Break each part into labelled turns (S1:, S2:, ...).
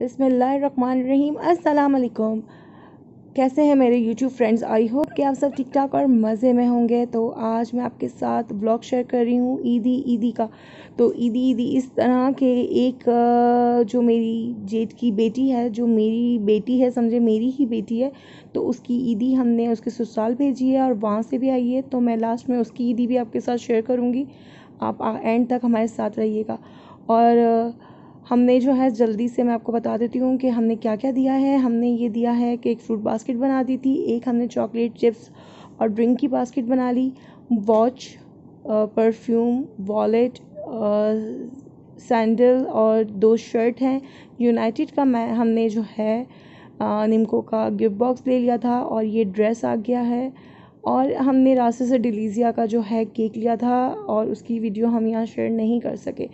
S1: बसमीम अस्सलाम कैसे हैं मेरे YouTube फ्रेंड्स आई होप कि आप सब ठीक ठाक और मज़े में होंगे। तो आज मैं आपके साथ ब्लॉग शेयर कर रही हूँ ईदी ईदी का। तो ईदी ईदी इस तरह के एक जो मेरी जेठ की बेटी है, जो मेरी बेटी है, समझे, मेरी ही बेटी है तो उसकी ईदी हमने उसके ससुराल भेजी है और वहाँ से भी आई है। तो मैं लास्ट में उसकी ईदी भी आपके साथ शेयर करूँगी। आप एंड तक हमारे साथ रहिएगा। और हमने जो है, जल्दी से मैं आपको बता देती हूँ कि हमने क्या क्या दिया है। हमने ये दिया है कि एक फ्रूट बास्केट बना दी थी, एक हमने चॉकलेट चिप्स और ड्रिंक की बास्केट बना ली वॉच परफ्यूम वॉलेट सैंडल और दो शर्ट हैं। यूनाइटेड का मैं, हमने जो है निमको का गिफ्ट बॉक्स ले लिया था और ये ड्रेस आ गया है। और हमने रास्ते से डिलीजिया का जो है केक लिया था और उसकी वीडियो हम यहाँ शेयर नहीं कर सके।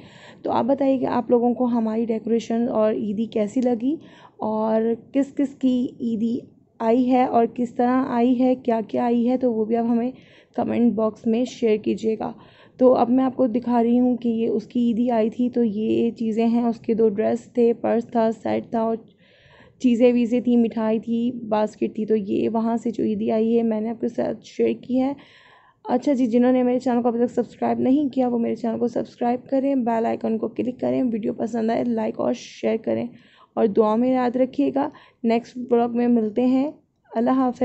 S1: तो आप बताइए कि आप लोगों को हमारी डेकोरेशन और ईदी कैसी लगी और किस किस की ईदी आई है और किस तरह आई है क्या क्या आई है तो वो भी आप हमें कमेंट बॉक्स में शेयर कीजिएगा। तो अब मैं आपको दिखा रही हूँ कि ये उसकी ईदी आई थी तो ये चीज़ें हैं। उसके दो ड्रेस थे, पर्स था सेट था और चीज़ें वीज़ें थी, मिठाई थी, बास्केट थी तो ये वहाँ से जो ईदी आई है, मैंने आपके साथ शेयर की है। अच्छा जी, जिन्होंने मेरे चैनल को अभी तक सब्सक्राइब नहीं किया, वो मेरे चैनल को सब्सक्राइब करें बेल आइकन को क्लिक करें वीडियो पसंद आए लाइक और शेयर करें। और दुआ में याद रखिएगा। नेक्स्ट ब्लॉग में मिलते हैं। अल्लाह हाफ़